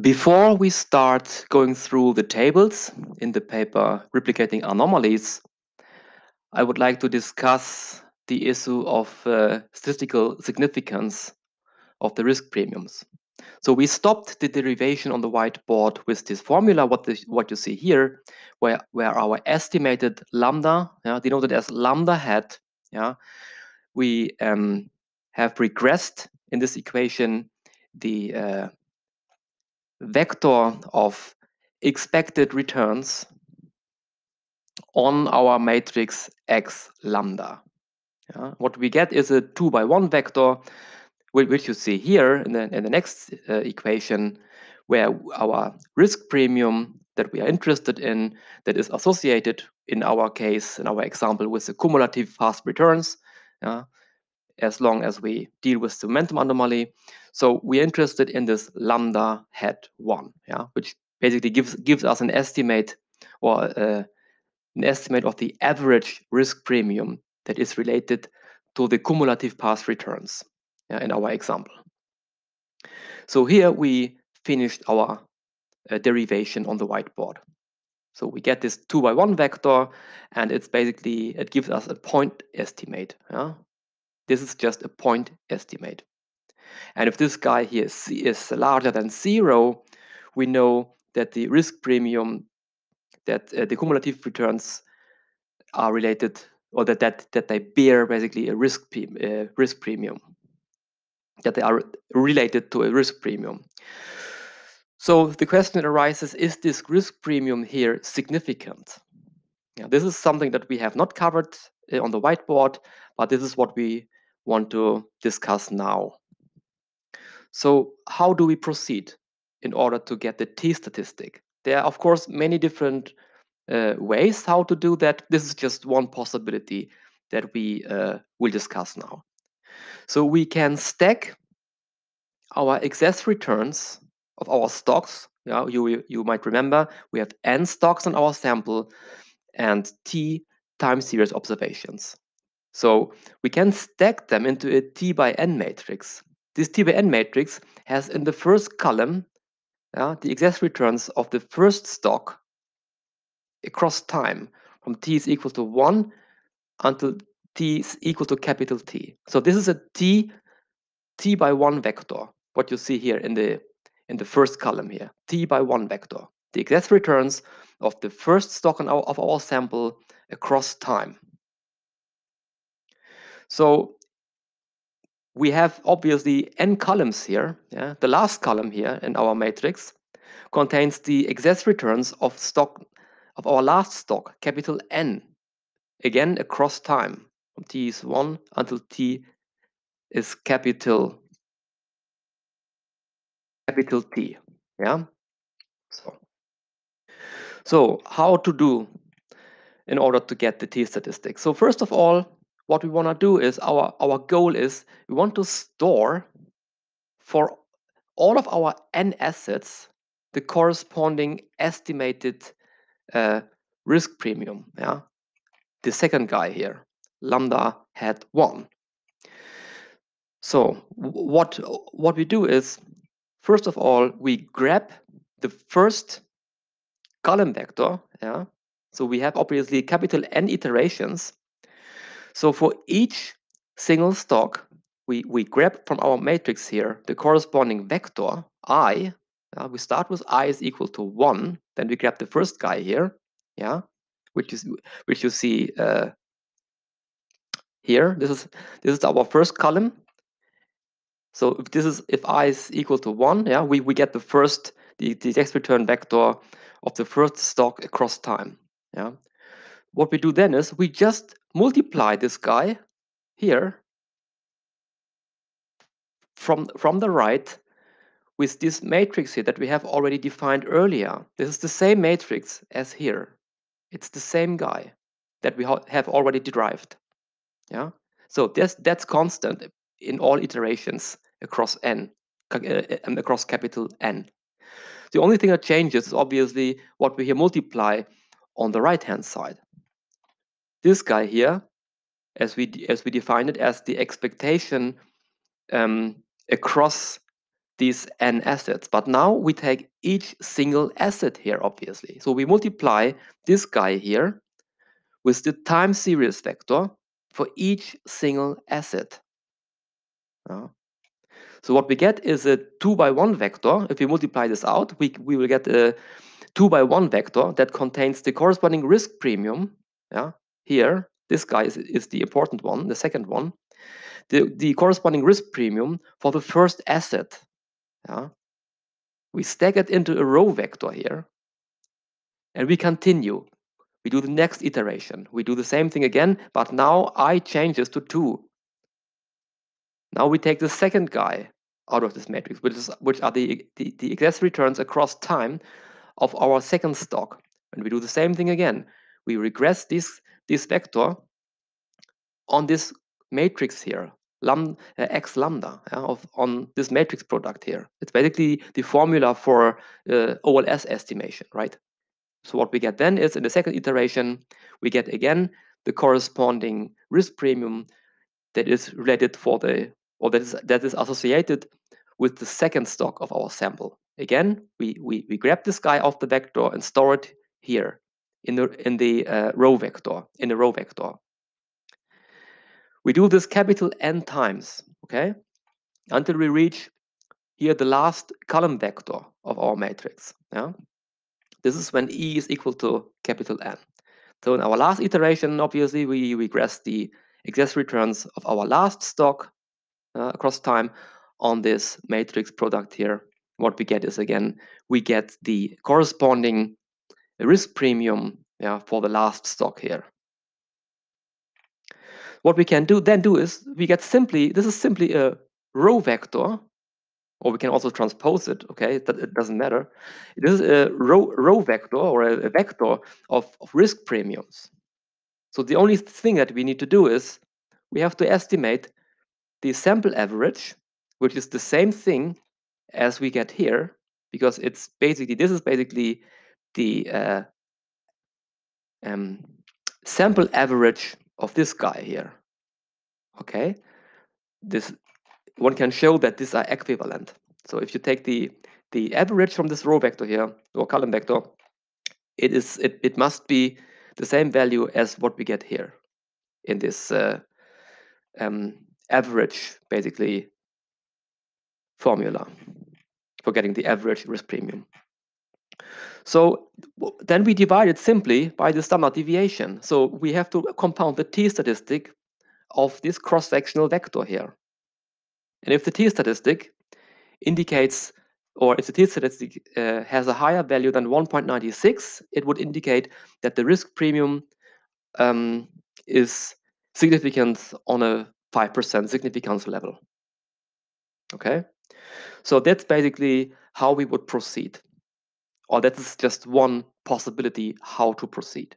Before we start going through the tables in the paper Replicating Anomalies, I would like to discuss the issue of uh, statistical significance of the risk premiums. So we stopped the derivation on the whiteboard with this formula, what, the, what you see here, where, where our estimated lambda, yeah, denoted as lambda hat, yeah, we um, have regressed in this equation the uh, vector of expected returns on our matrix X lambda. Yeah, what we get is a two by one vector, which you see here in the, in the next uh, equation, where our risk premium that we are interested in, that is associated in our case, in our example, with the cumulative fast returns, yeah, as long as we deal with the momentum anomaly. So we're interested in this lambda hat one, yeah, which basically gives gives us an estimate or uh, an estimate of the average risk premium that is related to the cumulative past returns yeah, in our example. So here we finished our uh, derivation on the whiteboard. So we get this two by one vector, and it's basically it gives us a point estimate. Yeah? This is just a point estimate. And if this guy here is, is larger than zero, we know that the risk premium, that uh, the cumulative returns are related, or that that, that they bear basically a risk, uh, risk premium, that they are related to a risk premium. So the question arises, is this risk premium here significant? Yeah, this is something that we have not covered uh, on the whiteboard, but this is what we want to discuss now. So how do we proceed in order to get the t statistic? There are, of course, many different uh, ways how to do that. This is just one possibility that we uh, will discuss now. So we can stack our excess returns of our stocks. Yeah, you, you might remember we have n stocks in our sample and t time series observations. So we can stack them into a T by N matrix. This T by N matrix has in the first column uh, the excess returns of the first stock across time from T is equal to 1 until T is equal to capital T. So this is a T, T by 1 vector, what you see here in the, in the first column here, T by 1 vector. The excess returns of the first stock our, of our sample across time. So we have obviously n columns here. Yeah? The last column here in our matrix contains the excess returns of stock of our last stock, capital N, again across time, from t is 1 until t is capital capital T. Yeah. So, so how to do in order to get the t statistic? So first of all, what we want to do is our our goal is we want to store for all of our n assets the corresponding estimated uh, risk premium yeah? The second guy here lambda hat 1 so what what we do is first of all we grab the first column vector yeah? So we have obviously capital n iterations so for each single stock, we, we grab from our matrix here the corresponding vector i. Uh, we start with i is equal to 1. Then we grab the first guy here, yeah, which is which you see uh, here. This is this is our first column. So if this is if i is equal to 1, yeah, we, we get the first the, the next return vector of the first stock across time. Yeah. What we do then is we just multiply this guy here from, from the right with this matrix here that we have already defined earlier. This is the same matrix as here. It's the same guy that we have already derived. Yeah. So that's that's constant in all iterations across n uh, and across capital N. The only thing that changes is obviously what we here multiply on the right hand side this guy here, as we as we define it as the expectation um, across these n assets. But now we take each single asset here, obviously. So we multiply this guy here with the time series vector for each single asset. Uh, so what we get is a 2 by 1 vector. If we multiply this out, we, we will get a 2 by 1 vector that contains the corresponding risk premium. Yeah, Here, this guy is, is the important one, the second one. The, the corresponding risk premium for the first asset. Yeah, We stack it into a row vector here. And we continue. We do the next iteration. We do the same thing again, but now i changes to 2. Now we take the second guy out of this matrix, which, is, which are the, the, the excess returns across time of our second stock. And we do the same thing again. We regress this, this vector on this matrix here, lambda, uh, x lambda, yeah, of, on this matrix product here. It's basically the formula for uh, OLS estimation, right? So what we get then is in the second iteration, we get again the corresponding risk premium that is related for the or that is that is associated with the second stock of our sample. Again, we we, we grab this guy off the vector and store it here in the in the uh, row vector in the row vector. We do this capital N times, okay, until we reach here the last column vector of our matrix. Yeah, this is when E is equal to capital N. So in our last iteration, obviously, we regress the excess returns of our last stock uh, across time on this matrix product here. What we get is again, we get the corresponding risk premium yeah, for the last stock here. What we can do then do is we get simply, this is simply a row vector, or we can also transpose it, okay, that it doesn't matter. This is a row, row vector or a, a vector of, of risk premiums. So the only thing that we need to do is we have to estimate the sample average, which is the same thing as we get here, because it's basically, this is basically the uh, um, sample average of this guy here. Okay, this one can show that these are equivalent. So if you take the the average from this row vector here or column vector, it is it, it must be the same value as what we get here in this uh, um, average, basically, formula for getting the average risk premium. So then we divide it simply by the standard deviation. So we have to compound the t-statistic of this cross-sectional vector here. And if the t-statistic indicates, or if the t-statistic uh, has a higher value than 1.96, it would indicate that the risk premium um, is significant on a 5% significance level. Okay, so that's basically how we would proceed. Or that is just one possibility how to proceed.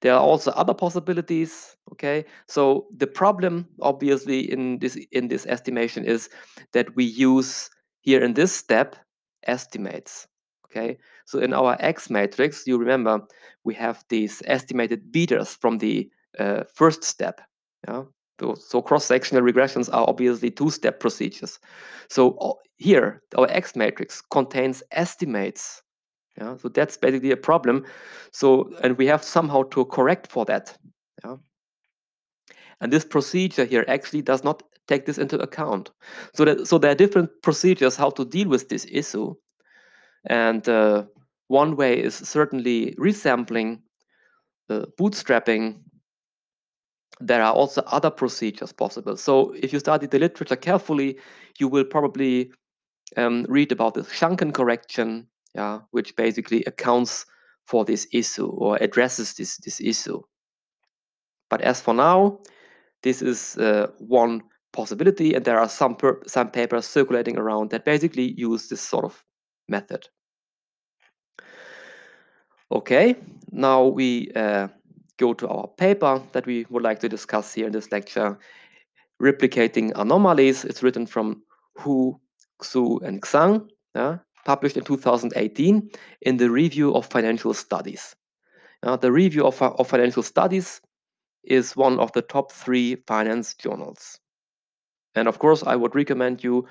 There are also other possibilities. Okay, so the problem obviously in this in this estimation is that we use here in this step estimates. Okay, so in our X matrix, you remember we have these estimated betas from the uh, first step. Yeah, so, so cross-sectional regressions are obviously two-step procedures. So here, our X matrix contains estimates. Yeah, so that's basically a problem. So, and we have somehow to correct for that. Yeah. And this procedure here actually does not take this into account. So that so there are different procedures how to deal with this issue. And uh, one way is certainly resampling, uh, bootstrapping, there are also other procedures possible. So if you study the literature carefully, you will probably um, read about the Shanken correction, yeah, which basically accounts for this issue or addresses this, this issue. But as for now, this is uh, one possibility, and there are some some papers circulating around that basically use this sort of method. Okay, now we uh, go to our paper that we would like to discuss here in this lecture, Replicating Anomalies. It's written from Hou, Xue, and Zhang, yeah, published in 2018 in the Review of Financial Studies. Uh, the Review of, of Financial Studies is one of the top three finance journals. And of course, I would recommend you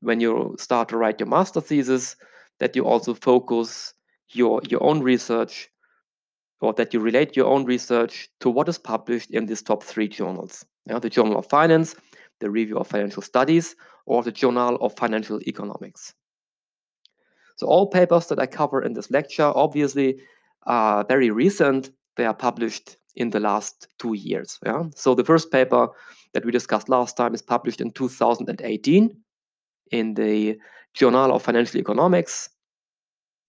when you start to write your master thesis that you also focus your your own research or that you relate your own research to what is published in these top three journals. Yeah, the Journal of Finance, the Review of Financial Studies, or the Journal of Financial Economics. So all papers that I cover in this lecture obviously are very recent. They are published in the last two years. Yeah? So the first paper that we discussed last time is published in 2018 in the Journal of Financial Economics,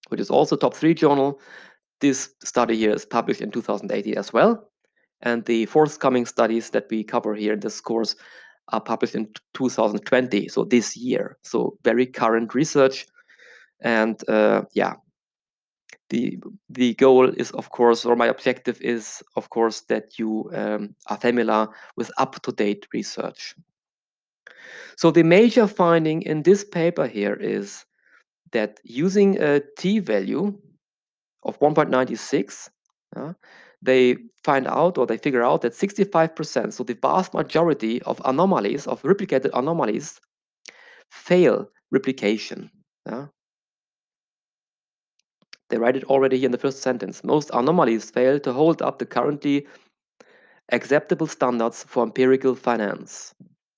which is also top three journal. This study here is published in 2018 as well. And the forthcoming studies that we cover here in this course are published in 2020, so this year. So very current research. And uh, yeah, the the goal is of course or my objective is of course that you um, are familiar with up-to-date research. So the major finding in this paper here is that using a t-value of 1.96 uh, they find out or they figure out that 65% so the vast majority of anomalies of replicated anomalies fail replication they write it already here in the first sentence. Most anomalies fail to hold up the currently acceptable standards for empirical finance.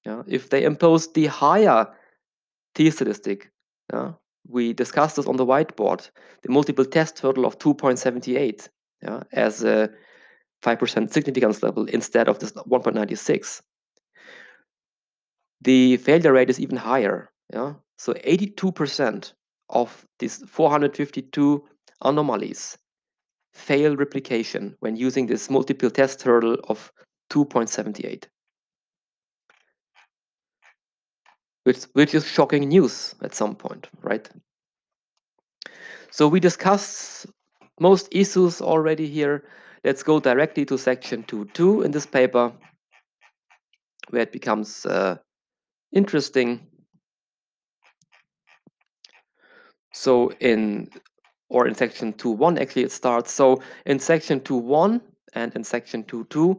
Yeah? If they impose the higher t statistic, yeah? we discussed this on the whiteboard, the multiple test hurdle of 2.78 yeah? as a 5% significance level instead of this 1.96. The failure rate is even higher. Yeah? So 82% of these 452 anomalies fail replication when using this multiple test hurdle of 2.78. Which, which is shocking news at some point, right? So we discussed most issues already here. Let's go directly to section 2.2 in this paper, where it becomes uh, interesting. So in or in section 2.1 actually it starts. So in section 2.1 and in section 2.2,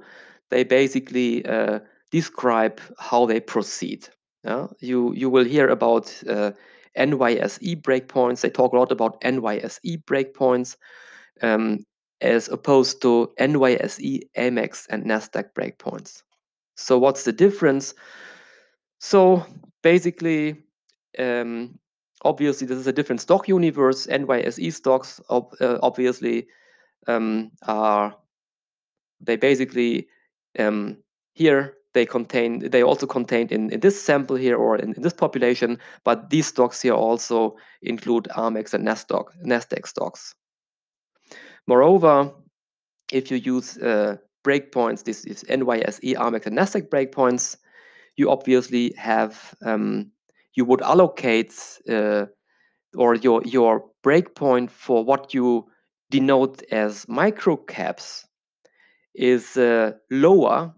they basically uh, describe how they proceed. Yeah? You, you will hear about uh, NYSE breakpoints. They talk a lot about NYSE breakpoints um, as opposed to NYSE, AMEX, and NASDAQ breakpoints. So what's the difference? So basically, um, obviously this is a different stock universe. NYSE stocks ob uh, obviously um, are they basically um, here they contain they also contained in, in this sample here or in, in, this population, but these stocks here also include Amex and Nasdaq Nasdaq stocks. Moreover, if you use uh, breakpoints, this is NYSE, Amex, and Nasdaq breakpoints, you obviously have um, you would allocate uh, or your your breakpoint for what you denote as micro caps is uh, lower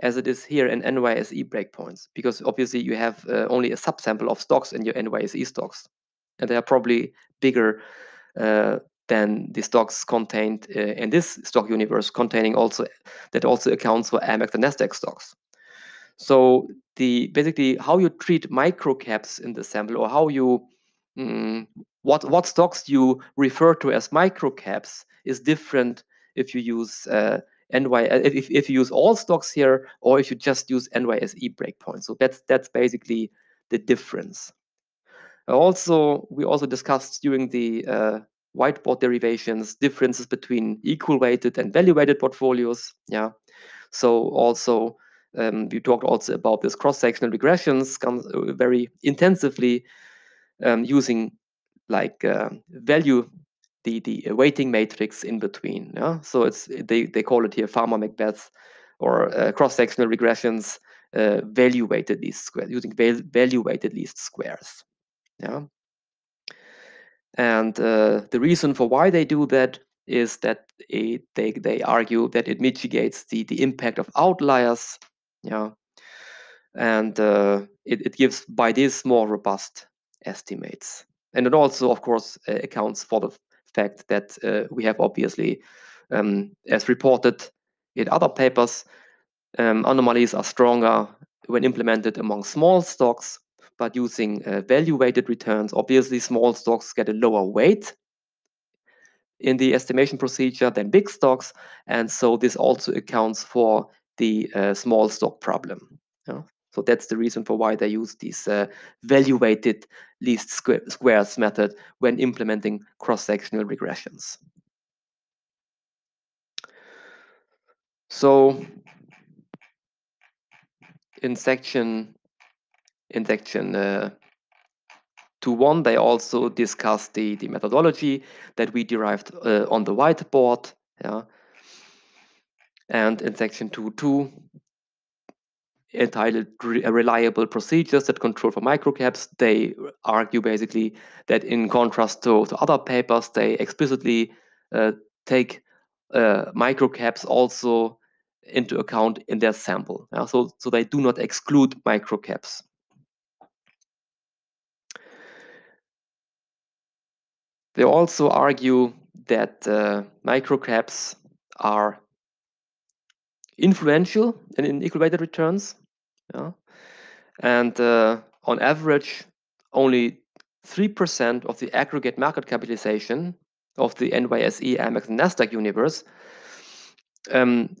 as it is here in NYSE breakpoints because obviously you have uh, only a subsample of stocks in your NYSE stocks and they are probably bigger uh, than the stocks contained uh, in this stock universe containing also that also accounts for Amex and Nasdaq stocks. So the basically how you treat microcaps in the sample or how you mm, what what stocks you refer to as microcaps is different if you use uh, NY if, if you use all stocks here or if you just use NYSE breakpoints. So that's that's basically the difference. Also, we also discussed during the uh, whiteboard derivations differences between equal weighted and value weighted portfolios. Yeah. So also um, we talked also about this cross-sectional regressions uh, very intensively um, using like uh, value the the weighting matrix in between. Yeah? So it's they they call it here Fama MacBeth or uh, cross-sectional regressions uh, value weighted least squares using value weighted least squares. Yeah. And uh, the reason for why they do that is that it, they they argue that it mitigates the the impact of outliers yeah. And uh, it, it gives by this more robust estimates. And it also of course uh, accounts for the fact that uh, we have obviously um, as reported in other papers um, anomalies are stronger when implemented among small stocks but using uh, value-weighted returns, obviously small stocks get a lower weight in the estimation procedure than big stocks, and so this also accounts for the uh, small stock problem. Yeah? So that's the reason for why they use this uh, least squares method when implementing cross-sectional regressions. So in section in section uh, 2.1, they also discuss the, the methodology that we derived uh, on the whiteboard. Yeah. And in section 2.2, entitled Reliable Procedures that Control for Microcaps, they argue basically that in contrast to, to other papers, they explicitly uh, take uh, microcaps also into account in their sample. So, so they do not exclude microcaps. They also argue that uh, microcaps are influential in inequal weighted returns. Yeah? And uh, on average, only 3% of the aggregate market capitalization of the NYSE, AMEX, and NASDAQ universe, um,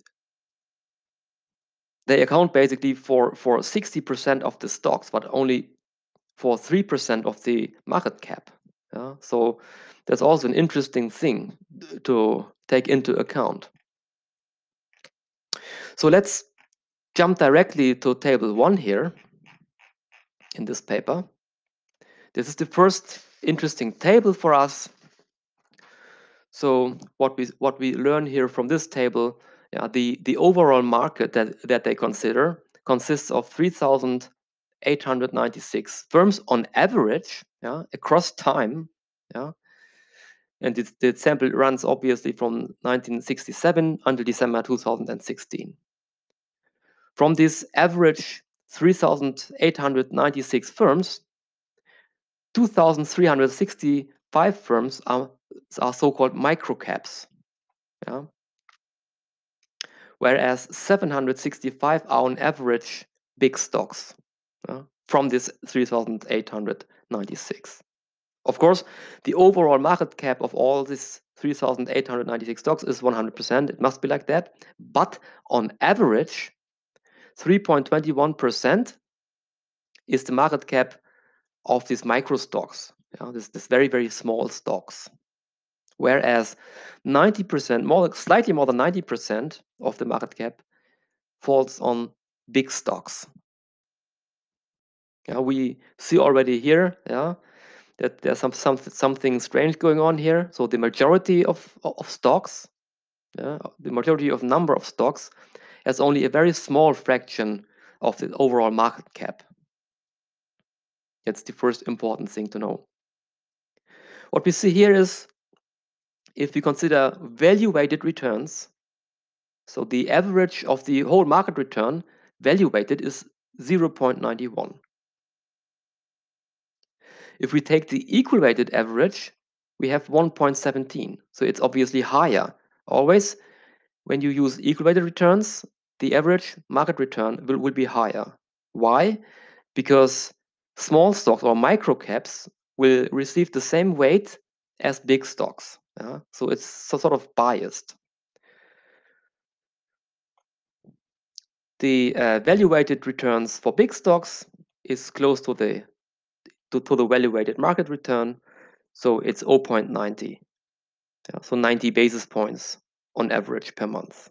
they account basically for, for 60% of the stocks, but only for 3% of the market cap. Yeah? So that's also an interesting thing to take into account. So let's jump directly to table one here in this paper. This is the first interesting table for us. So what we what we learn here from this table, yeah, the the overall market that that they consider consists of 3,896 firms on average, yeah, across time, yeah, and it, the sample runs obviously from 1967 until December 2016. From this average 3,896 firms, 2,365 firms are, are so-called microcaps. Yeah? Whereas 765 are on average big stocks yeah? from this 3,896. Of course, the overall market cap of all these 3,896 stocks is 100%. It must be like that. But on average, 3.21% is the market cap of these micro stocks, yeah, this, this very, very small stocks. Whereas 90%, more slightly more than 90% of the market cap falls on big stocks. Yeah, we see already here, yeah, that there's some, some something strange going on here. So the majority of, of stocks, yeah, the majority of number of stocks has only a very small fraction of the overall market cap. That's the first important thing to know. What we see here is if we consider value weighted returns, so the average of the whole market return value weighted is 0.91. If we take the equal weighted average, we have 1.17. So it's obviously higher. Always, when you use equal weighted returns, the average market return will, will be higher. Why? Because small stocks or micro caps will receive the same weight as big stocks. Yeah? So it's so sort of biased. The uh, value weighted returns for big stocks is close to the to, to the value weighted market return. So it's 0.90. Yeah, so 90 basis points on average per month.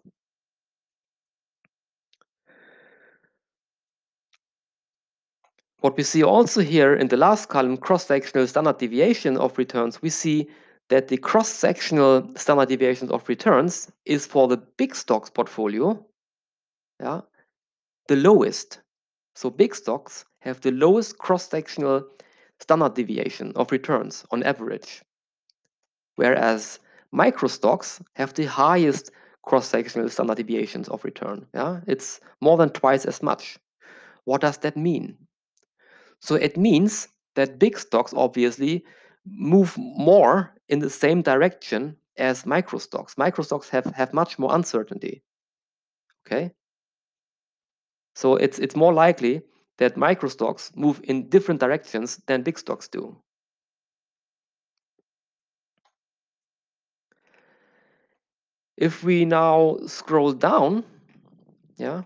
What we see also here in the last column, cross-sectional standard deviation of returns, we see that the cross-sectional standard deviations of returns is for the big stocks portfolio, yeah, the lowest. So big stocks have the lowest cross-sectional standard deviation of returns on average, whereas micro stocks have the highest cross-sectional standard deviations of return. Yeah, it's more than twice as much. What does that mean? So it means that big stocks obviously move more in the same direction as micro stocks. Micro stocks have, have much more uncertainty. Okay. So it's it's more likely that micro stocks move in different directions than big stocks do. If we now scroll down, yeah,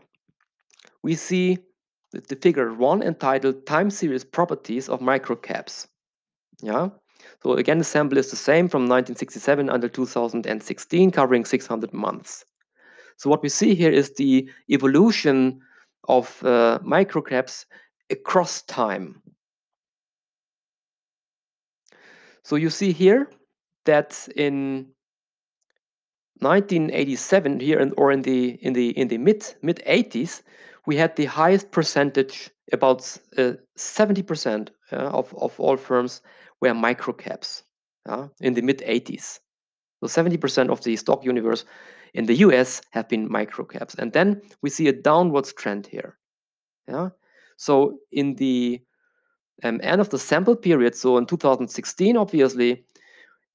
we see the figure one entitled time series properties of microcaps. Yeah. So again, the sample is the same from 1967 until 2016, covering 600 months. So what we see here is the evolution of uh, microcaps across time. So you see here that in 1987 here in, or in the in the in the mid mid 80s we had the highest percentage about 70% uh, of, of all firms were microcaps uh, in the mid 80s so 70% of the stock universe in the US have been microcaps and then we see a downwards trend here yeah so in the um, end of the sample period so in 2016 obviously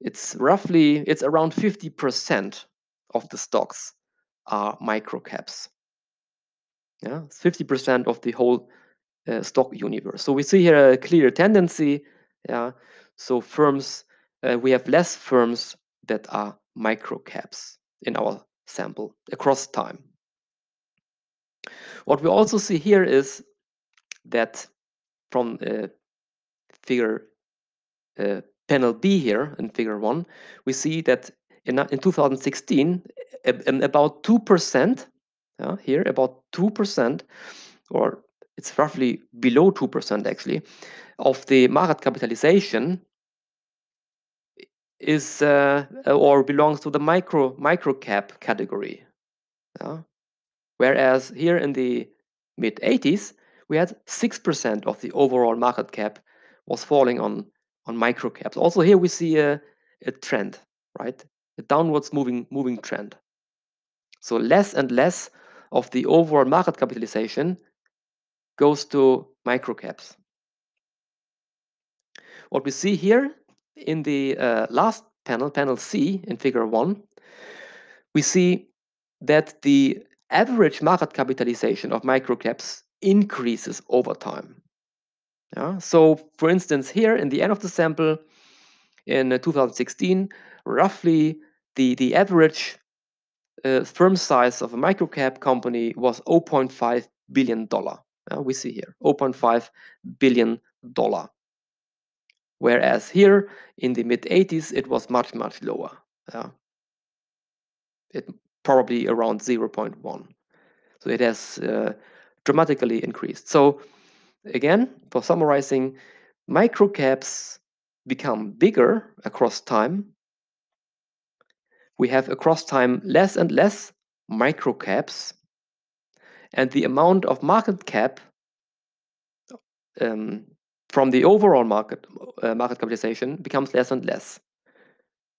it's roughly it's around 50% of the stocks are microcaps. Yeah, 50% of the whole uh, stock universe. So we see here a clear tendency. Yeah, so firms uh, we have less firms that are microcaps in our sample across time. What we also see here is that from uh, figure uh, panel B here in figure one, we see that in, in 2016, about 2%, yeah, here, about 2%, or it's roughly below 2% actually, of the market capitalization is uh, or belongs to the micro micro cap category. Yeah? Whereas here in the mid 80s, we had 6% of the overall market cap was falling on on micro caps. Also here we see a, a trend, right? a downwards moving moving trend. So less and less of the overall market capitalization goes to micro caps. What we see here in the uh, last panel, panel C in figure one, we see that the average market capitalization of microcaps increases over time. Yeah? So for instance, here in the end of the sample in uh, 2016, roughly the, the average uh, firm size of a microcap company was 0.5 billion dollar. Uh, we see here 0.5 billion dollar. Whereas here in the mid 80s, it was much, much lower. Uh, it probably around 0.1. So it has uh, dramatically increased. So again, for summarizing, microcaps become bigger across time we have across time less and less micro caps, and the amount of market cap um, from the overall market uh, market capitalization becomes less and less,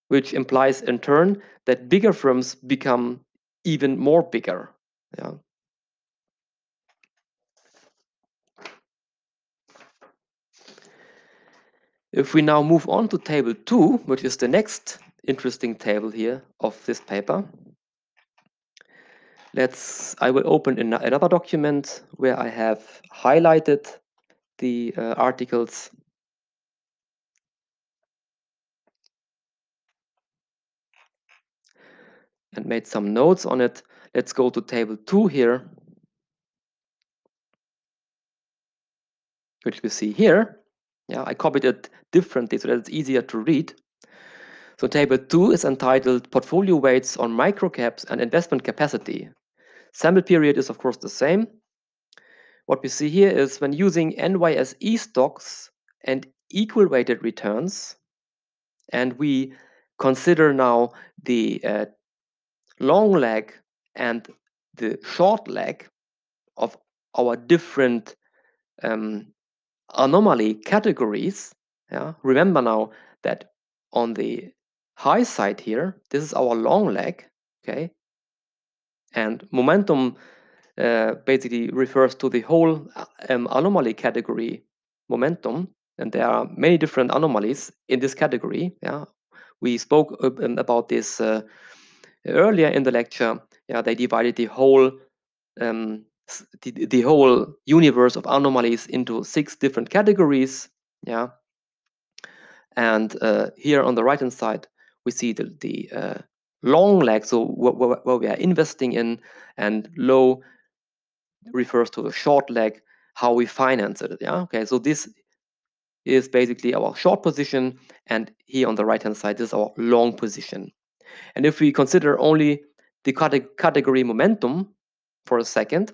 which implies in turn that bigger firms become even more bigger. Yeah. If we now move on to table two, which is the next interesting table here of this paper. Let's, I will open another document where I have highlighted the uh, articles and made some notes on it. Let's go to table two here, which we see here. Yeah, I copied it differently so that it's easier to read. So table 2 is entitled Portfolio Weights on Microcaps and Investment Capacity. Sample period is of course the same. What we see here is when using NYSE stocks and equal weighted returns, and we consider now the uh, long leg and the short leg of our different um, anomaly categories. Yeah? Remember now that on the high side here, this is our long leg, okay? And momentum uh, basically refers to the whole uh, um, anomaly category momentum. And there are many different anomalies in this category. Yeah, we spoke um, about this uh, earlier in the lecture. Yeah, they divided the whole um, the, the whole universe of anomalies into six different categories. Yeah. And uh, here on the right hand side, we see the, the uh, long leg, so where, where we are investing in, and low refers to the short leg, how we finance it. Yeah. Okay. So this is basically our short position, and here on the right hand side this is our long position. And if we consider only the category momentum for a second,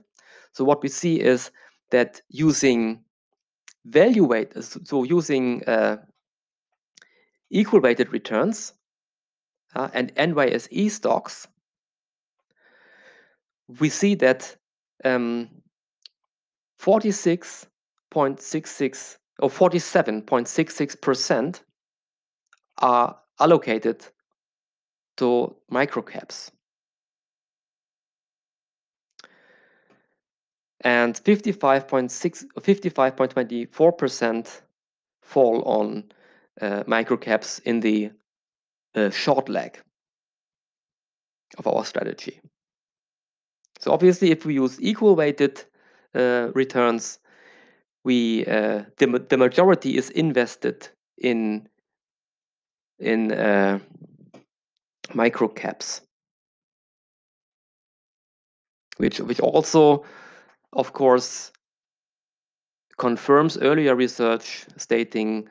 so what we see is that using value weight, so using uh, equal weighted returns uh, and NYSE stocks, we see that um, 46.66 or 47.66% are allocated to microcaps. and 55.6 55.24% fall on uh, microcaps in the uh, short leg of our strategy. So obviously, if we use equal weighted uh, returns, we uh, the, the majority is invested in in uh, microcaps, which which also of course, confirms earlier research stating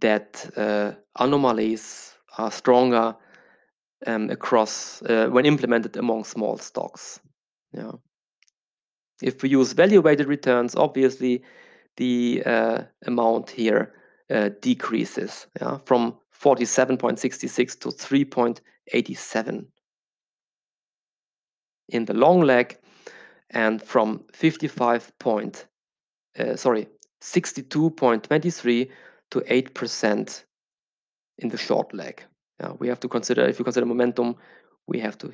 that uh, anomalies are stronger um, across uh, when implemented among small stocks. Yeah. If we use value-weighted returns, obviously the uh, amount here uh, decreases yeah, from 47.66 to 3.87. In the long leg, and from 55 point, uh, sorry, 62.23 to 8% in the short leg. Yeah, we have to consider, if you consider momentum, we have to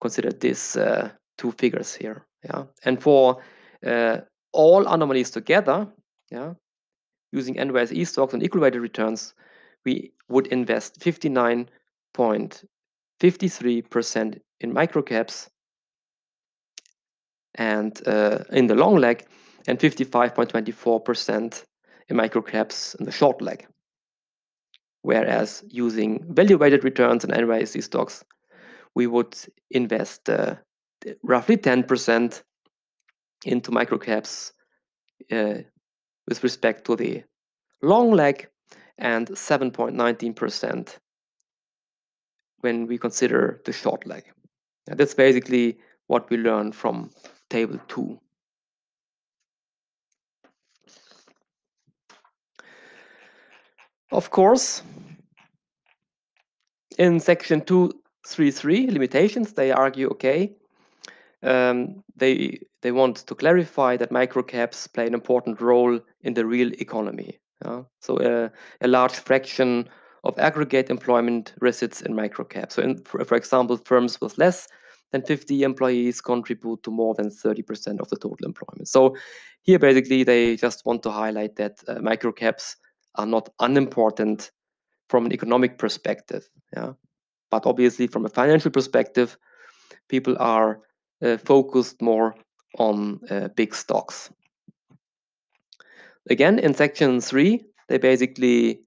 consider this uh, two figures here. Yeah, and for uh, all anomalies together, yeah, using NYSE stocks and equal weighted returns, we would invest 59.53% in microcaps and uh, in the long leg, and 55.24% in microcaps in the short leg. Whereas using value-weighted returns and NYSE stocks, we would invest uh, roughly 10% into microcaps uh, with respect to the long leg and 7.19% when we consider the short leg. That's basically what we learn from table 2. Of course, in section 233, limitations, they argue, okay, um, they, they want to clarify that microcaps play an important role in the real economy. Yeah? So uh, a large fraction of aggregate employment resides in microcaps. So in, for, for example, firms with less than 50 employees contribute to more than 30% of the total employment. So here, basically, they just want to highlight that uh, microcaps are not unimportant from an economic perspective. Yeah, but obviously, from a financial perspective, people are focused more on uh, big stocks. Again, in section three, they basically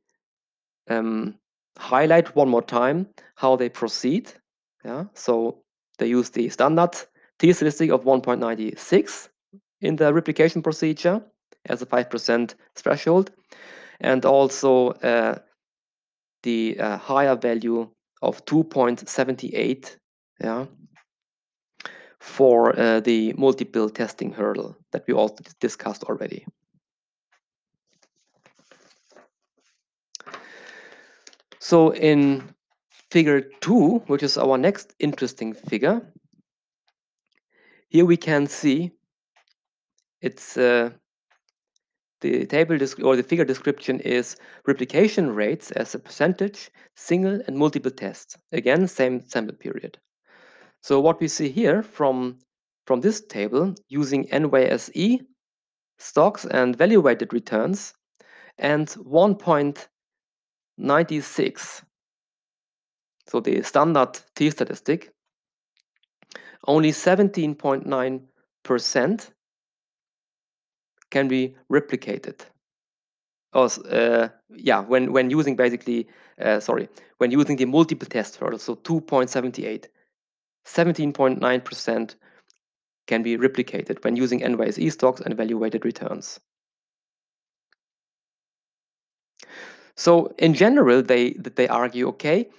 um, highlight one more time how they proceed. Yeah, so they use the standard t statistic of 1.96 in the replication procedure as a 5% threshold, and also uh, the uh, higher value of 2.78 yeah, for uh, the multiple testing hurdle that we also discussed already. So in figure 2, which is our next interesting figure, here we can see it's uh, the table or the figure description is replication rates as a percentage, single and multiple tests. Again, same sample period. So what we see here from, from this table using NYSE stocks and value weighted returns and 1.96 so the standard t statistic, only 17.9% can be replicated. Or, uh, yeah, when, when using basically, uh, sorry, when using the multiple test hurdle, so 2.78, 17.9% can be replicated when using NYSE stocks and value-weighted returns. So in general, they they argue, okay,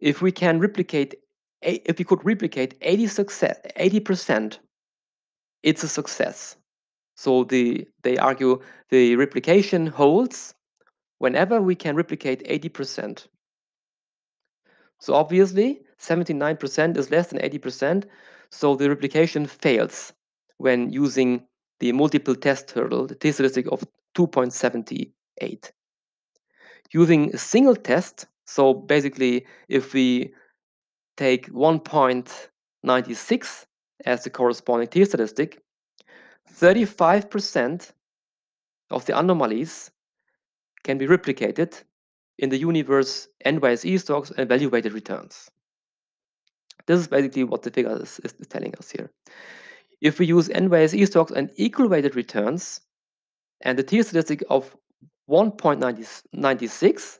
if we can replicate, if we could replicate 80 success, 80%, it's a success. So the they argue the replication holds whenever we can replicate 80%. So obviously, 79% is less than 80%, so the replication fails when using the multiple test hurdle, the t statistic of 2.78 using a single test. So basically, if we take 1.96 as the corresponding t statistic, 35% of the anomalies can be replicated in the universe NYSE stocks and value-weighted returns. This is basically what the figure is, is, telling us here. If we use NYSE stocks and equal weighted returns and the t statistic of 1.96,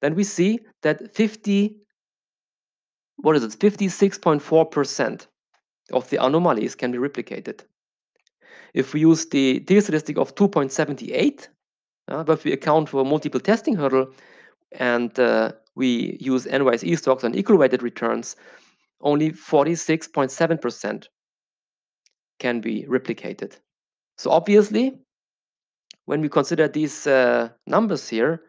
then we see that 50, what is it, 56.4% of the anomalies can be replicated. If we use the t statistic of 2.78, uh, but we account for a multiple testing hurdle and uh, we use NYSE stocks and equal weighted returns, only 46.7% can be replicated. So obviously, when we consider these uh, numbers here,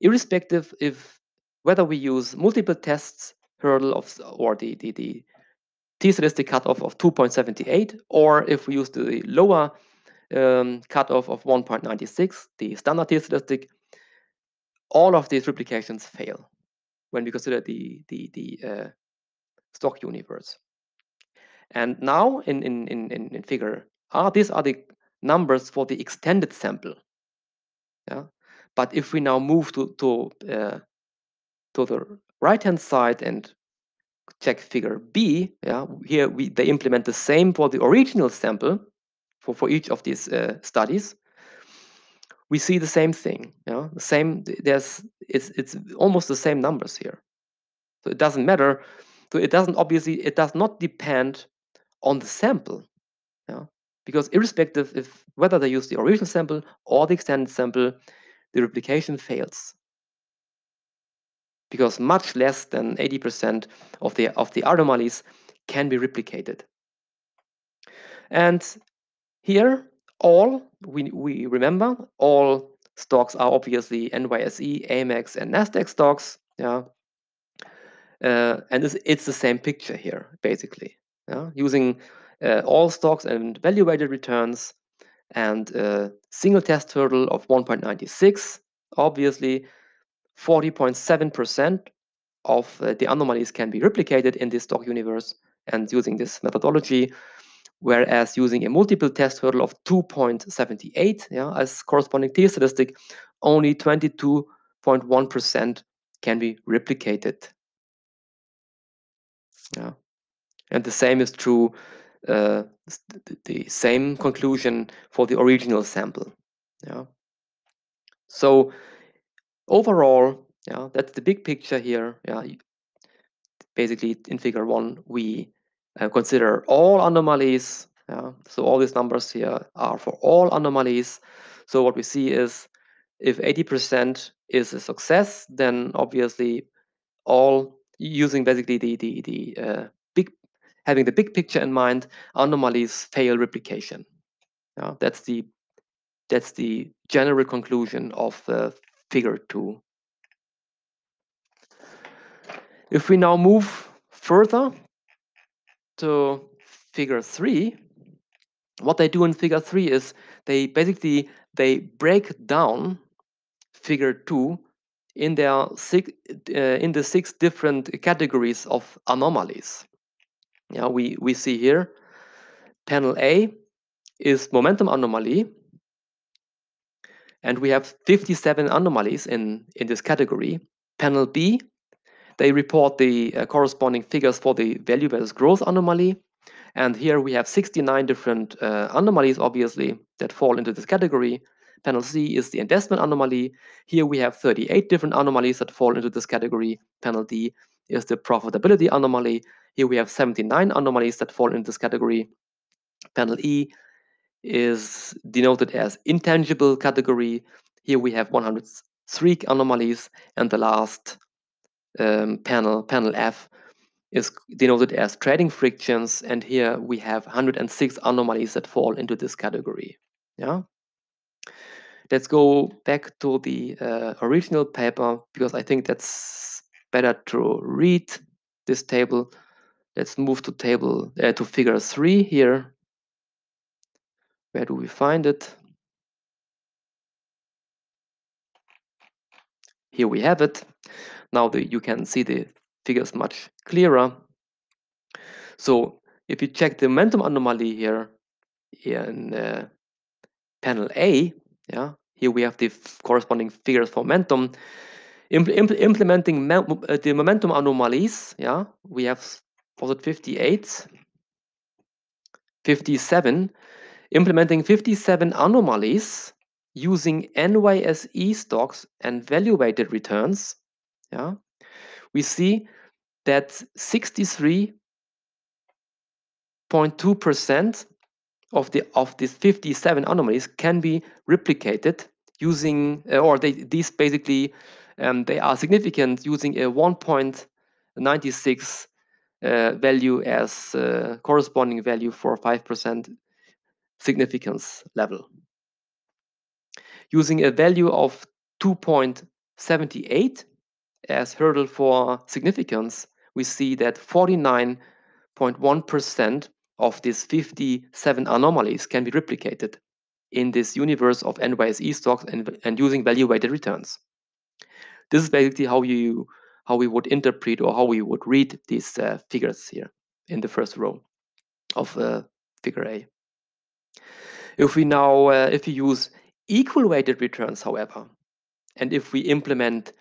irrespective if whether we use multiple tests hurdle of or the the, the t statistic cutoff of 2.78, or if we use the lower um, cutoff of 1.96, the standard t statistic, all of these replications fail when we consider the the the uh, stock universe. And now in in in in figure R, these are the numbers for the extended sample. Yeah, but if we now move to to uh, to the right hand side and check figure B, yeah, here we they implement the same for the original sample for for each of these uh, studies. We see the same thing. Yeah, the same. There's it's it's almost the same numbers here. So it doesn't matter. So it doesn't obviously it does not depend on the sample. Yeah, because irrespective if whether they use the original sample or the extended sample, the replication fails. Because much less than 80% of the of the anomalies can be replicated. And here, all we, we remember, all stocks are obviously NYSE, AMEX, and NASDAQ stocks. Yeah. Uh, and it's, it's the same picture here, basically. Yeah? Using uh, all stocks and value weighted returns and a single test hurdle of 1.96. Obviously, 40.7% of uh, the anomalies can be replicated in this stock universe and using this methodology, whereas using a multiple test hurdle of 2.78 yeah, as corresponding t statistic, only 22.1% can be replicated. Yeah. And the same is true uh, the same conclusion for the original sample. Yeah. So overall, yeah, that's the big picture here. Yeah. Basically, in Figure One, we uh, consider all anomalies. Yeah. So all these numbers here are for all anomalies. So what we see is if 80% is a success, then obviously all using basically the the the uh, having the big picture in mind, anomalies fail replication. Yeah, that's the that's the general conclusion of the figure two. If we now move further to figure three, what they do in figure three is they basically they break down figure two in their six uh, in the six different categories of anomalies. Yeah, we, we see here panel A is momentum anomaly. And we have 57 anomalies in, in this category. Panel B, they report the uh, corresponding figures for the value versus growth anomaly. And here we have 69 different uh, anomalies, obviously, that fall into this category. Panel C is the investment anomaly. Here we have 38 different anomalies that fall into this category. Panel D is the profitability anomaly. Here we have 79 anomalies that fall into this category. Panel E is denoted as intangible category. Here we have 103 anomalies, and the last um, panel, panel F, is denoted as trading frictions, and here we have 106 anomalies that fall into this category. Yeah. Let's go back to the uh, original paper because I think that's better to read this table. Let's move to table uh, to figure three here. Where do we find it? Here we have it. Now the, you can see the figures much clearer. So if you check the momentum anomaly here in uh, panel A, yeah, here we have the corresponding figures for momentum. Impl impl implementing uh, the momentum anomalies, yeah, we have was it 58, 57, implementing 57 anomalies using NYSE stocks and value weighted returns, yeah, we see that 63.2% of the of these 57 anomalies can be replicated using uh, or they these basically um, they are significant using a 1.96 uh, value as uh, corresponding value for 5% significance level. Using a value of 2.78 as hurdle for significance, we see that 49.1% of these 57 anomalies can be replicated in this universe of NYSE stocks and, and using value weighted returns. This is basically how you how we would interpret or how we would read these uh, figures here in the first row of uh, figure A. If we now uh, if we use equal weighted returns, however, and if we implement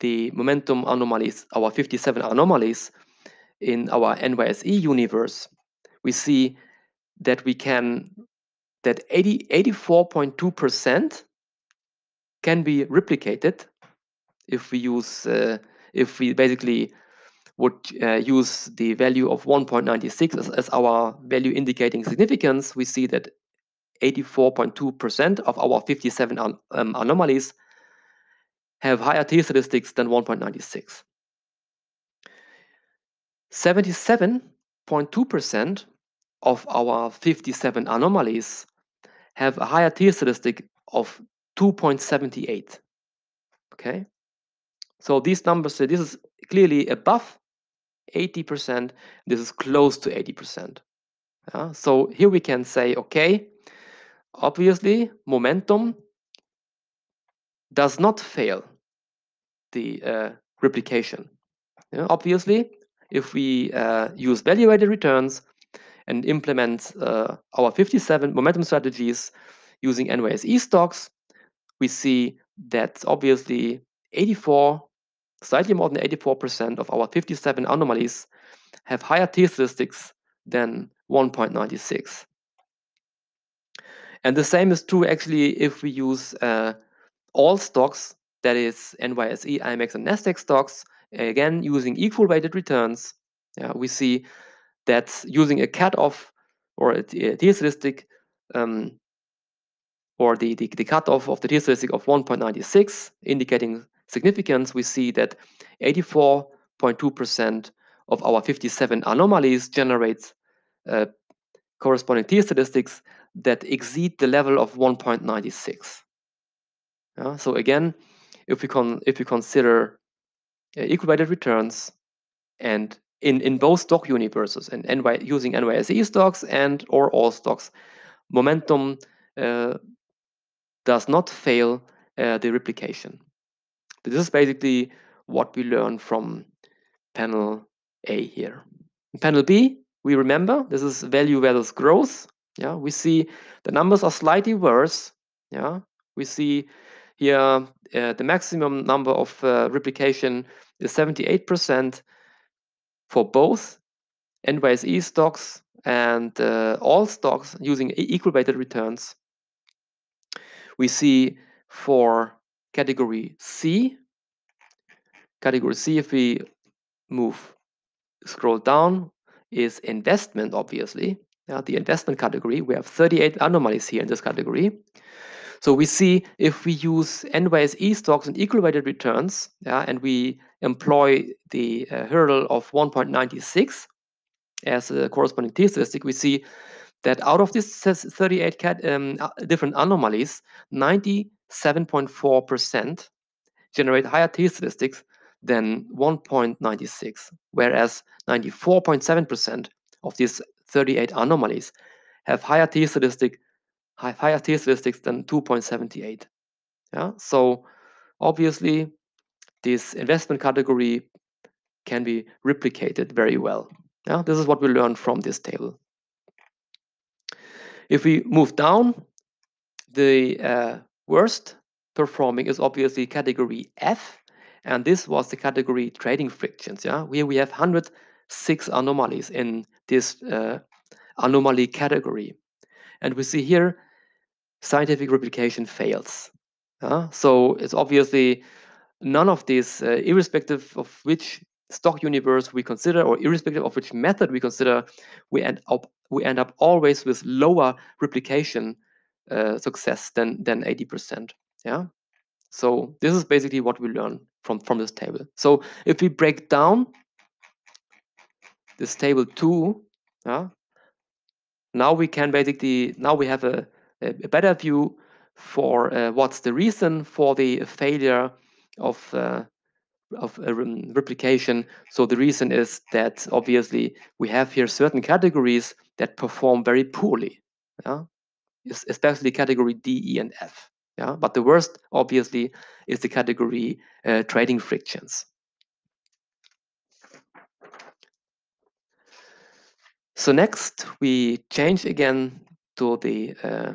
the momentum anomalies, our 57 anomalies in our NYSE universe, we see that we can that 80 84.2% can be replicated if we use uh, if we basically would uh, use the value of 1.96 as, as, our value indicating significance, we see that 84.2% of our 57 um, anomalies have higher t statistics than 1.96. 77.2% of our 57 anomalies have a higher t statistic of 2.78. Okay, so these numbers say this is clearly above 80%, this is close to 80%. Yeah? So here we can say, okay, obviously momentum does not fail the uh, replication. Yeah, obviously, if we uh, use value-weighted returns and implement uh, our 57 momentum strategies using NYSE stocks, we see that obviously 84, slightly more than 84% of our 57 anomalies have higher t statistics than 1.96. And the same is true actually if we use uh, all stocks, that is NYSE, AMEX, and NASDAQ stocks, again using equal weighted returns. We see that using a cutoff or a t statistic um, or the, the, the cutoff of the t statistic of 1.96 indicating significance, we see that 84.2% of our 57 anomalies generates uh, corresponding t statistics that exceed the level of 1.96. Yeah, so again, if we con if we consider uh, equal weighted returns and in, in both stock universes and NY, using NYSE stocks and or all stocks, momentum uh, does not fail uh, the replication. This is basically what we learn from panel A here. In panel B, we remember this is value versus growth. Yeah, we see the numbers are slightly worse. Yeah, we see here uh, the maximum number of uh, replication is 78% for both NYSE stocks and uh, all stocks using equal weighted returns, we see for category C, category C, if we move, scroll down, is investment, obviously. Yeah, the investment category, we have 38 anomalies here in this category. So we see if we use NYSE stocks and equal weighted returns, yeah, and we employ the uh, hurdle of 1.96 as a corresponding t statistic, we see that out of these 38 cat, um, uh, different anomalies, 97.4% generate higher t statistics than 1.96, whereas 94.7% of these 38 anomalies have higher t statistic higher t statistics than 2.78. Yeah, so obviously this investment category can be replicated very well. Yeah, this is what we learned from this table. If we move down, the uh, worst performing is obviously category F, and this was the category trading frictions. Yeah, here we have 106 anomalies in this uh, anomaly category, and we see here scientific replication fails. Uh, so it's obviously none of these, uh, irrespective of which stock universe we consider or irrespective of which method we consider, we end up we end up always with lower replication uh, success than than 80%. Yeah. So this is basically what we learn from from this table. So if we break down this table two, yeah, now we can basically now we have a a better view for uh, what's the reason for the failure of uh, of replication. So the reason is that obviously we have here certain categories that perform very poorly, yeah? especially category D, E, and F. Yeah, but the worst obviously is the category uh, trading frictions. So next we change again to the uh,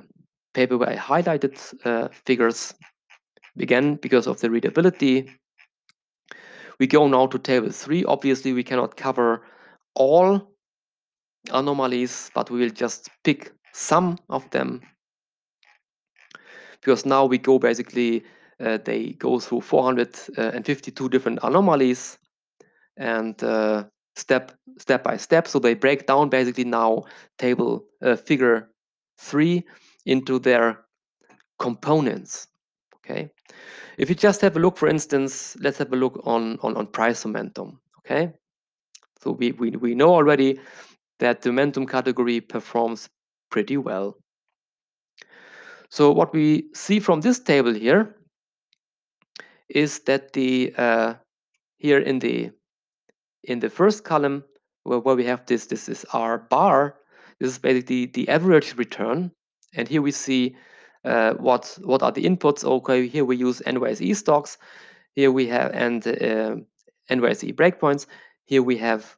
paper where I highlighted uh, figures, again, because of the readability. We go now to table three. Obviously, we cannot cover all anomalies, but we will just pick some of them. Because now we go basically, uh, they go through 452 different anomalies and uh, step step by step. So they break down basically now table uh, figure three into their components. Okay. If you just have a look, for instance, let's have a look on, on, on price momentum. Okay. So we, we, we know already that the momentum category performs pretty well. So what we see from this table here is that the uh, here in the in the first column where, where we have this this is our bar this is basically the average return and here we see uh, what what are the inputs. Okay, here we use NYSE stocks. Here we have and uh, NYSE breakpoints. Here we have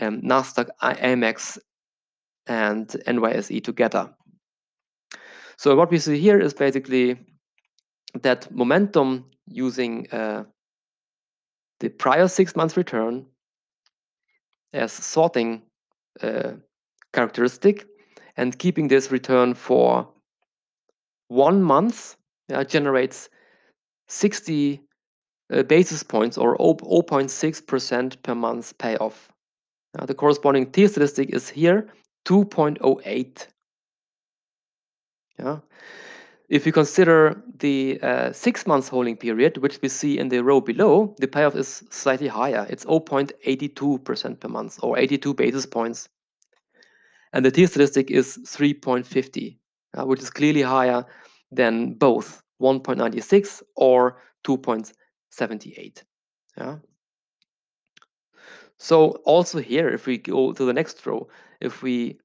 um, Nasdaq, AMEX, and NYSE together. So what we see here is basically that momentum using uh, the prior six months return as sorting uh, characteristic and keeping this return for one month uh, generates 60 uh, basis points or 0.6% per month payoff. Uh, the corresponding T statistic is here 2.08. Yeah. If you consider the uh, six months holding period, which we see in the row below, the payoff is slightly higher. It's 0.82% per month or 82 basis points and the t statistic is 3.50, uh, which is clearly higher than both 1.96 or 2.78. Yeah. So also here, if we go to the next row, if we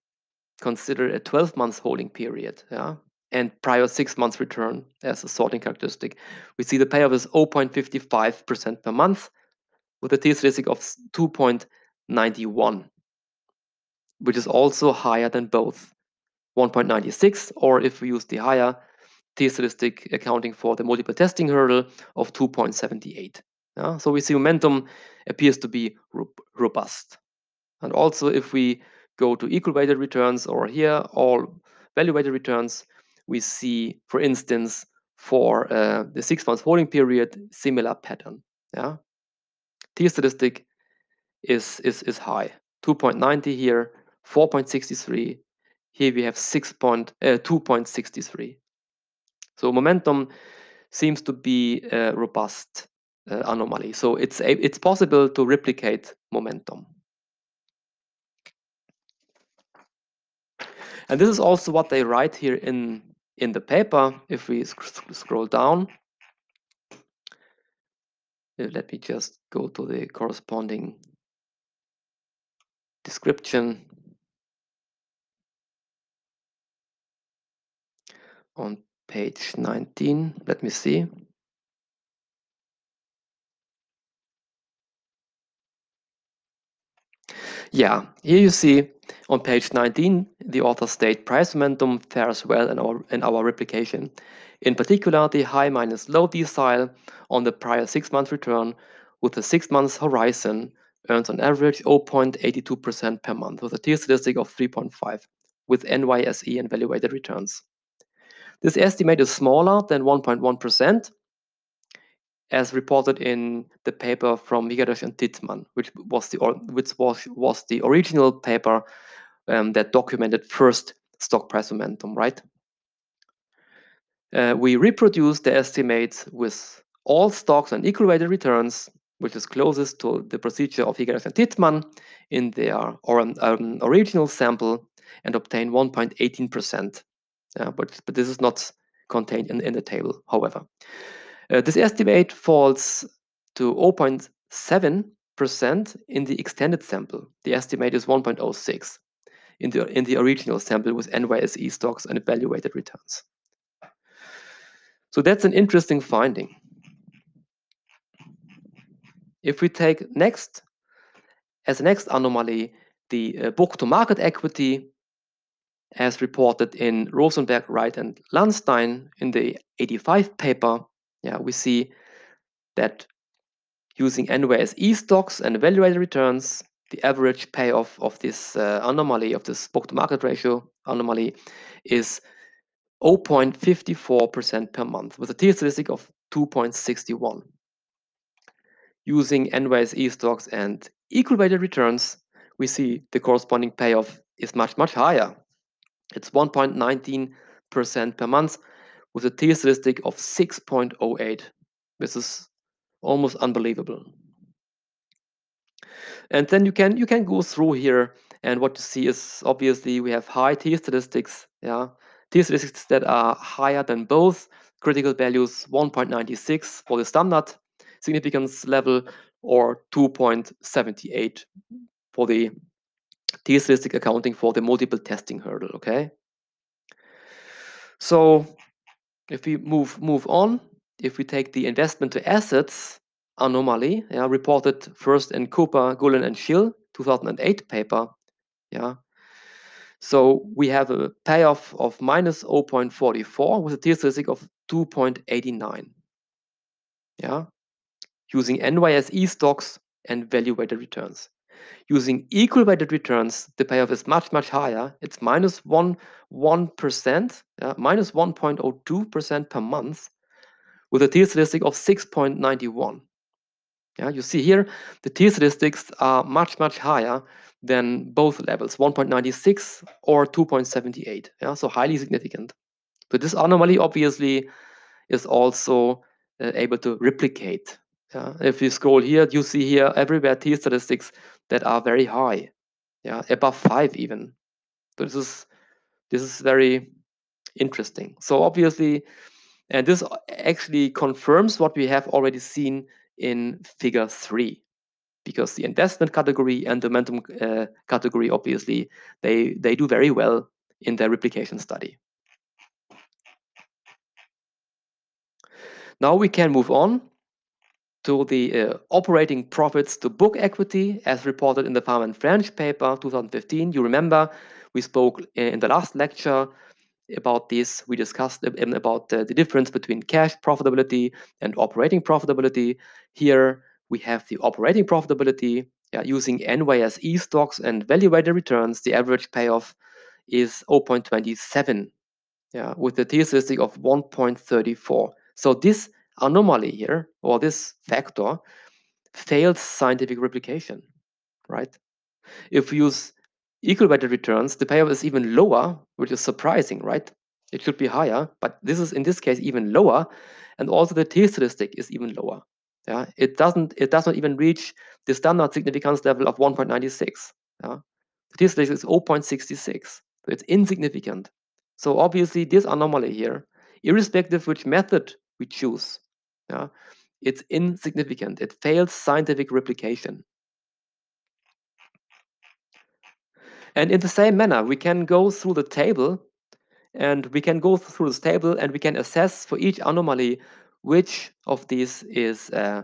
consider a 12 months holding period, yeah, and prior six months return as a sorting characteristic, we see the payoff is 0.55% per month with a t statistic of 2.91 which is also higher than both 1.96, or if we use the higher t statistic accounting for the multiple testing hurdle of 2.78. Yeah? So we see momentum appears to be robust. And also if we go to equal weighted returns or here all value weighted returns, we see, for instance, for uh, the six months holding period, similar pattern. Yeah, T statistic is is is high, 2.90 here, 4.63. Here we have 6 point, uh, 2.63. So momentum seems to be a robust uh, anomaly. So it's a, it's possible to replicate momentum. And this is also what they write here in, in the paper. If we sc scroll down, uh, let me just go to the corresponding description. On page 19, let me see. Yeah, here you see on page 19, the author state price momentum fares well in our, in our replication. In particular, the high minus low decile on the prior six-month return with a six-month horizon earns on average 0.82% per month with a T statistic of 3.5 with NYSE and value-weighted returns. This estimate is smaller than 1.1% as reported in the paper from Jegadeesh and Titman, which was the which was was the original paper um, that documented first stock price momentum, right? Uh, we reproduce the estimates with all stocks and equal weighted returns, which is closest to the procedure of Jegadeesh and Titman in their or, um, original sample and obtain 1.18%. But, but this is not contained in, in the table, however. Uh, this estimate falls to 0.7% in the extended sample. The estimate is 1.06 in the, in the original sample with NYSE stocks and evaluated returns. So that's an interesting finding. If we take next, as next anomaly, the uh, book to market equity as reported in Rosenberg, Wright, and Lanstein in the 85 paper, yeah, we see that using NYSE stocks and evaluated returns, the average payoff of this uh, anomaly, of this book to market ratio anomaly, is 0.54% per month with a T statistic of 2.61. Using NYSE stocks and equal weighted returns, we see the corresponding payoff is much, much higher. It's 1.19% per month with a T statistic of 6.08. This is almost unbelievable. And then you can you can go through here, and what you see is obviously we have high T statistics, yeah, T statistics that are higher than both critical values 1.96 for the standard significance level or 2.78 for the T statistic accounting for the multiple testing hurdle. Okay. So if we move move on, if we take the investment to assets anomaly, yeah, reported first in Cooper, Gulen, and Schill, 2008 paper, yeah. So we have a payoff of minus 0.44 with a T statistic of 2.89. Yeah, using NYSE stocks and value weighted returns. Using equal weighted returns, the payoff is much, much higher. It's minus one, 1%, yeah, minus 1.02% per month with a T statistic of 6.91. Yeah, you see here, the T statistics are much, much higher than both levels, 1.96 or 2.78. Yeah, so highly significant. So this anomaly obviously is also uh, able to replicate. Yeah, if you scroll here, you see here everywhere T statistics that are very high, yeah, above five even. So this is this is very interesting. So obviously, and this actually confirms what we have already seen in figure three, because the investment category and the momentum uh, category, obviously, they, they do very well in their replication study. Now we can move on to the uh, operating profits to book equity as reported in the Fama and French paper 2015. You remember we spoke uh, in the last lecture about this. We discussed uh, about uh, the difference between cash profitability and operating profitability. Here we have the operating profitability yeah, using NYSE stocks and value-weighted returns, the average payoff is 0.27, yeah, with a t-statistic of 1.34. So this anomaly here, or this factor, fails scientific replication, right? If we use equal weighted returns, the payoff is even lower, which is surprising, right? It should be higher, but this is in this case even lower, and also the t-statistic is even lower. Yeah, it doesn't it does not even reach the standard significance level of 1.96. Yeah, the t-statistic is 0.66, so it's insignificant. So obviously this anomaly here, irrespective which method we choose, yeah, it's insignificant. It fails scientific replication. And in the same manner, we can go through the table and we can go through this table and we can assess for each anomaly which of these is uh,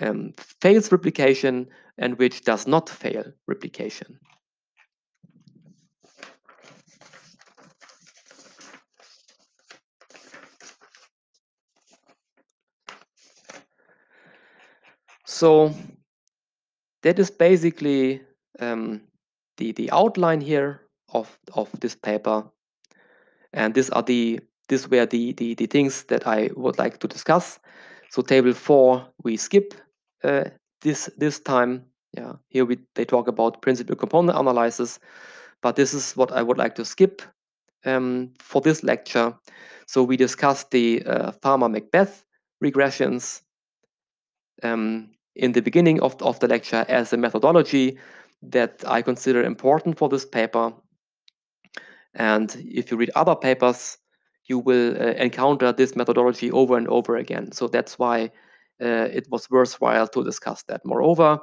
um, fails replication and which does not fail replication. So that is basically um, the, the outline here of, of this paper. And these are the these were the, the, the things that I would like to discuss. So table four, we skip uh, this this time. Yeah, here we they talk about principal component analysis, but this is what I would like to skip um, for this lecture. So we discussed the uh, Fama-MacBeth regressions um, in the beginning of, of the lecture as a methodology that I consider important for this paper. And if you read other papers, you will uh, encounter this methodology over and over again. So that's why uh, it was worthwhile to discuss that. Moreover,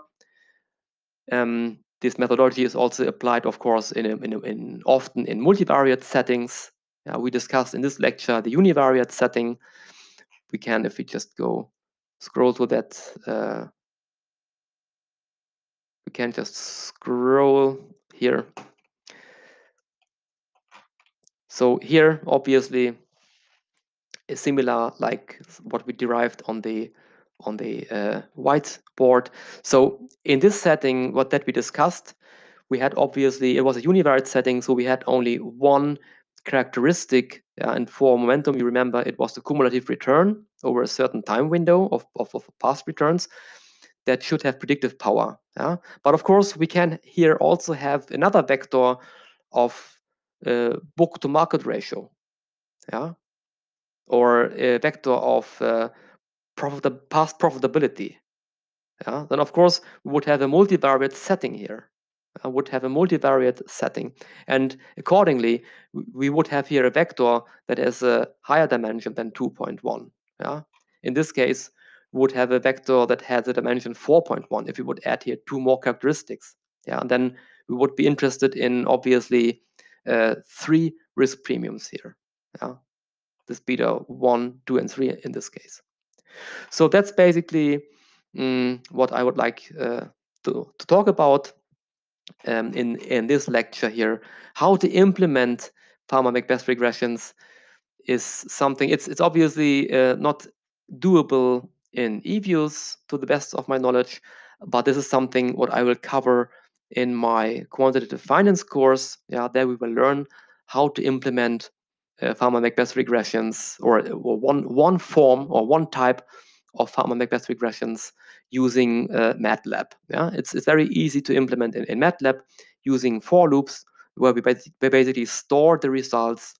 um, this methodology is also applied, of course, in, in, in often in multivariate settings. Uh, we discussed in this lecture the univariate setting. We can, if we just go scroll to that, uh, we can just scroll here so here, obviously, is similar like what we derived on the on the uh, whiteboard. So in this setting, what that we discussed, we had obviously it was a univariate setting, so we had only one characteristic. Uh, and for momentum, you remember it was the cumulative return over a certain time window of, of, of past returns that should have predictive power. Yeah? But of course, we can here also have another vector of uh, book to market ratio, yeah, or a vector of uh, profit past profitability, yeah, then of course we would have a multivariate setting here. I uh, would have a multivariate setting, and accordingly, we would have here a vector that has a higher dimension than 2.1. Yeah, in this case, would have a vector that has a dimension 4.1 if we would add here two more characteristics. Yeah, and then we would be interested in obviously uh, three risk premiums here. Yeah, this beta one, two, and three in this case. So that's basically um, what I would like uh, to, to talk about um, in in this lecture here. How to implement Fama-MacBeth regressions is something. It's it's obviously uh, not doable in eViews to the best of my knowledge, but this is something what I will cover in my quantitative finance course. Yeah, there we will learn how to implement uh, Fama-MacBeth regressions or, or, one one form or one type of Fama-MacBeth regressions using uh, MATLAB. Yeah, it's it's very easy to implement in, in MATLAB using for loops where we, basically, we basically store the results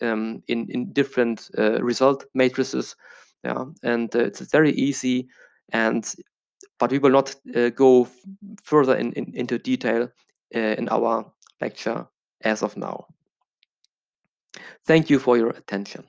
um, in in different uh, result matrices. Yeah, and uh, it's very easy and but we will not uh, go further in, in, into detail uh, in our lecture as of now. Thank you for your attention.